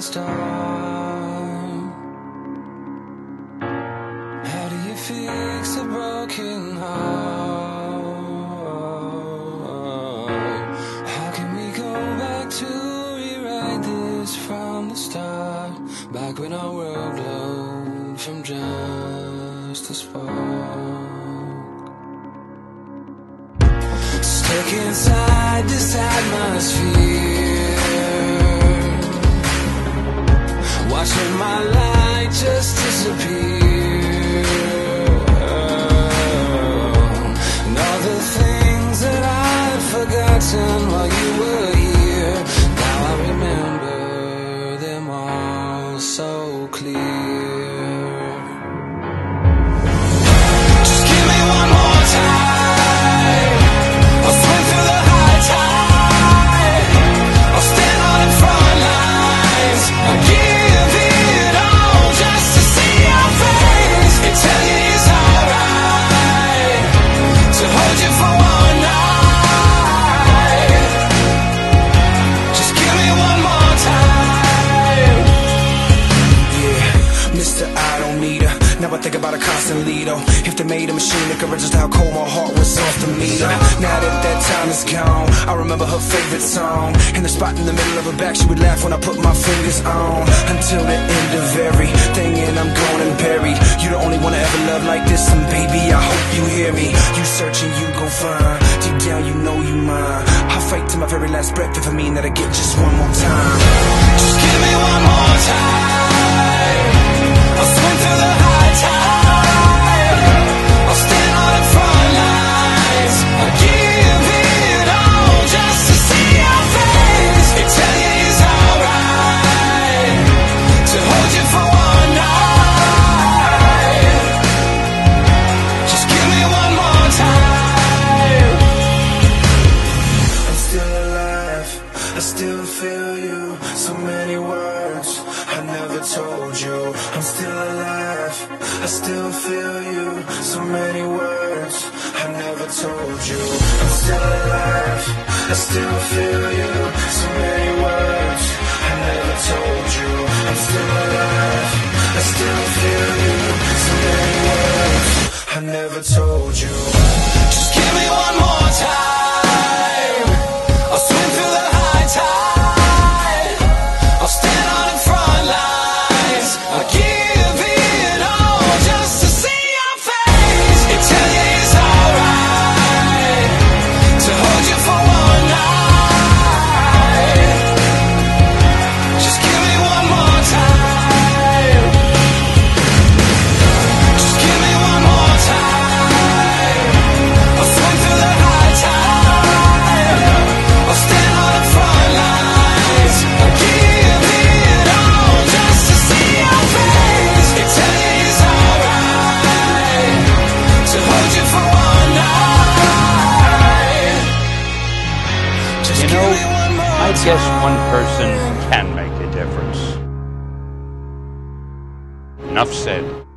How do you fix a broken heart? How can we go back to rewrite this from the start? Back when our world glowed from just a spark. Stuck inside this atmosphere Watching my light just disappear Now I think about her constantly though. If they made a machine that could register how cold my heart was off the meter. Now that that time is gone, I remember her favorite song. In the spot in the middle of her back, she would laugh when I put my fingers on. Until the end of everything, and I'm gone and buried. You're the only one I ever loved like this, and baby, I hope you hear me. You searching, you gon' find. Deep down, you know you mine. I'll fight to my very last breath if I mean that I get just one more time. Just give me one more time. So many words I never told you. I'm still alive, I still feel you. So many words I never told you. I'm still alive, I still feel you. So many words I never told you. I'm still alive, I still feel you. So many words I never told guess one person can make a difference. Enough said.